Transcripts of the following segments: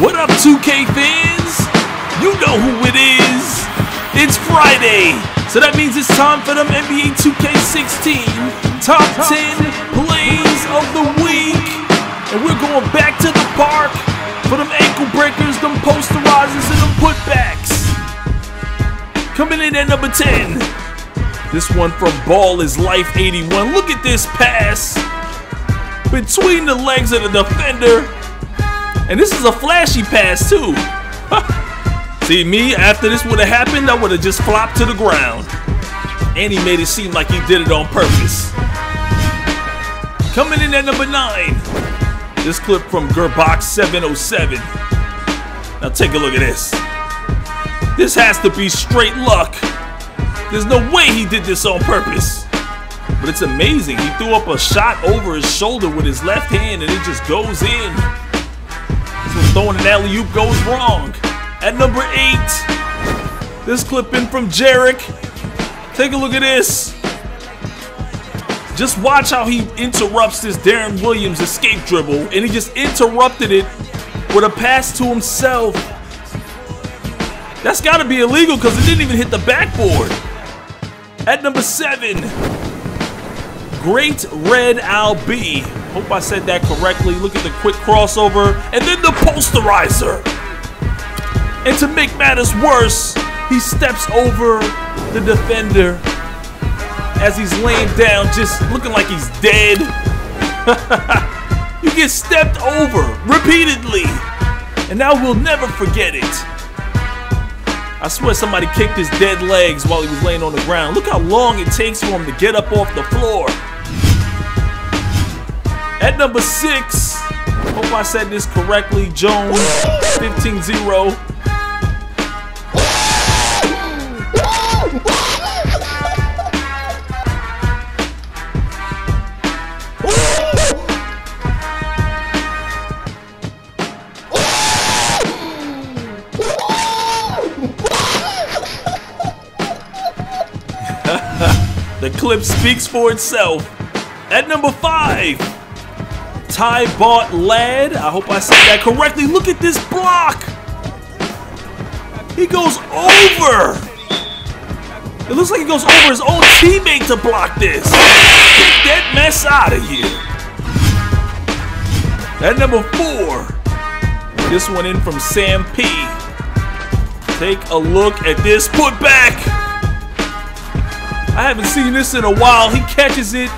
What up, 2K fans? You know who it is. It's Friday, so that means it's time for them NBA 2K16 top 10 plays of the week. And we're going back to the park for them ankle breakers, them posterizers, and them putbacks. Coming in at number 10. This one from Ball is Life 81. Look at this pass between the legs of the defender. And this is a flashy pass too. See me, after this would have happened, I would have just flopped to the ground. And he made it seem like he did it on purpose. Coming in at number 9. This clip from Gerbox 707. Now take a look at this. This has to be straight luck. There's no way he did this on purpose. But it's amazing. He threw up a shot over his shoulder with his left hand and it just goes in. This when throwing an alley-oop goes wrong. At number 8, this clip in from Jarek. Take a look at this. Just watch how he interrupts this Deron Williams escape dribble and he just interrupted it with a pass to himself. That's got to be illegal because it didn't even hit the backboard. At number seven, Great Red Al B. Hope I said that correctly. Look at the quick crossover and then the posterizer. And to make matters worse, he steps over the defender as he's laying down, just looking like he's dead. you get stepped over repeatedly, and now we'll never forget it. I swear somebody kicked his dead legs while he was laying on the ground. Look how long it takes for him to get up off the floor. At number six, hope I said this correctly, Jones, 15-0. the clip speaks for itself. At number five, Ty Bought Lad. I hope I said that correctly. Look at this block. He goes over. It looks like he goes over his own teammate to block this. Get that mess out of here. At number four, this one in from Sam P. Take a look at this putback. I haven't seen this in a while. He catches it,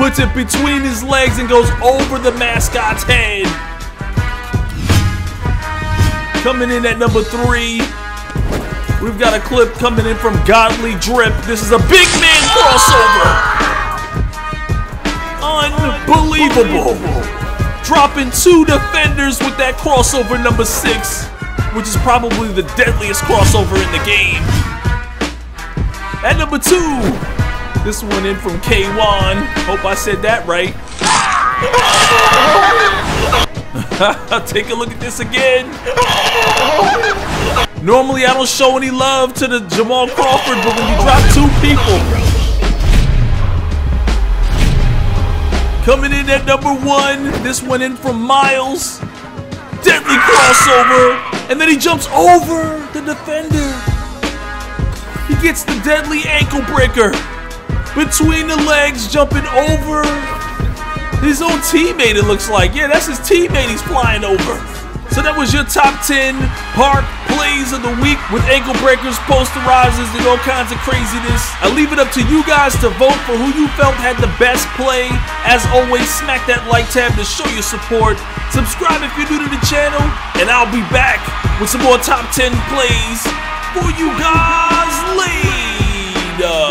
puts it between his legs, and goes over the mascot's head. Coming in at number three, we've got a clip coming in from Godly Drip. This is a big man crossover. Unbelievable. Dropping two defenders with that crossover number six, which is probably the deadliest crossover in the game. At number two, this one in from K1. Hope I said that right. Take a look at this again. Normally I don't show any love to the Jamal Crawford, but when you drop two people. Coming in at number one, this one in from Miles. Deadly crossover, and then he jumps over the defender. He gets the deadly ankle breaker between the legs, jumping over his own teammate, it looks like. Yeah, that's his teammate he's flying over. So that was your top 10 park plays of the week with ankle breakers, posterizers, and all kinds of craziness. I leave it up to you guys to vote for who you felt had the best play. As always, smack that like tab to show your support. Subscribe if you're new to the channel, and I'll be back with some more top 10 plays for you guys later.